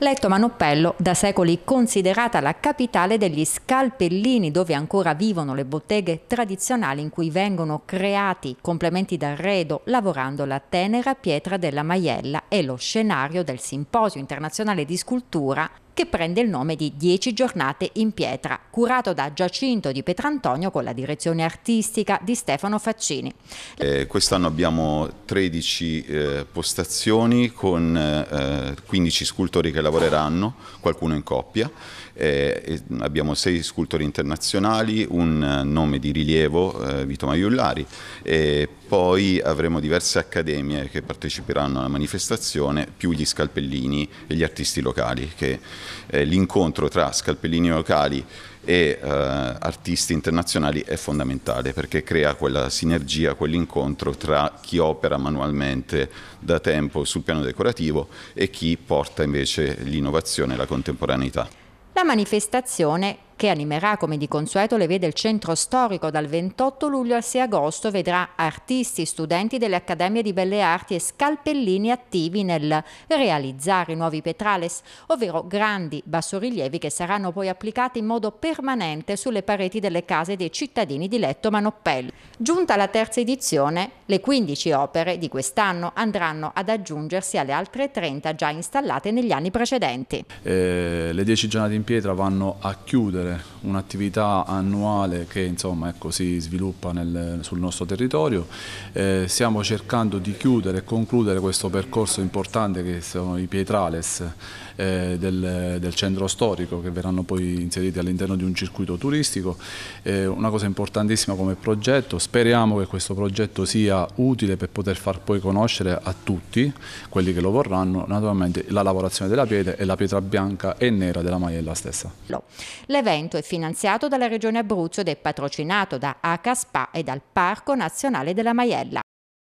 Letto Manoppello, da secoli considerata la capitale degli scalpellini dove ancora vivono le botteghe tradizionali in cui vengono creati complementi d'arredo lavorando la tenera pietra della Maiella e lo scenario del simposio internazionale di scultura che prende il nome di 10 giornate in pietra, curato da Giacinto di Petrantonio con la direzione artistica di Stefano Faccini. Eh, quest'anno abbiamo 13 eh, postazioni con eh, 15 scultori che lavoreranno, qualcuno in coppia. Eh, abbiamo 6 scultori internazionali, un nome di rilievo, eh, Vito Maiullari, e poi avremo diverse accademie che parteciperanno alla manifestazione, più gli scalpellini e gli artisti locali, che eh, l'incontro tra scalpellini locali e eh, artisti internazionali è fondamentale perché crea quella sinergia, quell'incontro tra chi opera manualmente da tempo sul piano decorativo e chi porta invece l'innovazione e la contemporaneità. La manifestazione che animerà come di consueto le vie del centro storico dal 28 luglio al 6 agosto vedrà artisti, studenti delle Accademie di Belle Arti e scalpellini attivi nel realizzare nuovi petrales, ovvero grandi bassorilievi che saranno poi applicati in modo permanente sulle pareti delle case dei cittadini di Letto Manoppello. Giunta la terza edizione, le 15 opere di quest'anno andranno ad aggiungersi alle altre 30 già installate negli anni precedenti. Eh, le 10 giornate in pietra vanno a chiudere un'attività annuale che insomma, ecco, si sviluppa nel, sul nostro territorio. Eh, stiamo cercando di chiudere e concludere questo percorso importante che sono i Pietrales eh, del, del, centro storico che verranno poi inseriti all'interno di un circuito turistico. Eh, una cosa importantissima come progetto, speriamo che questo progetto sia utile per poter far poi conoscere a tutti quelli che lo vorranno naturalmente la lavorazione della pietra e la pietra bianca e nera della maiella stessa. L'evento è finanziato dalla Regione Abruzzo ed è patrocinato da HSPA e dal Parco Nazionale della Maiella.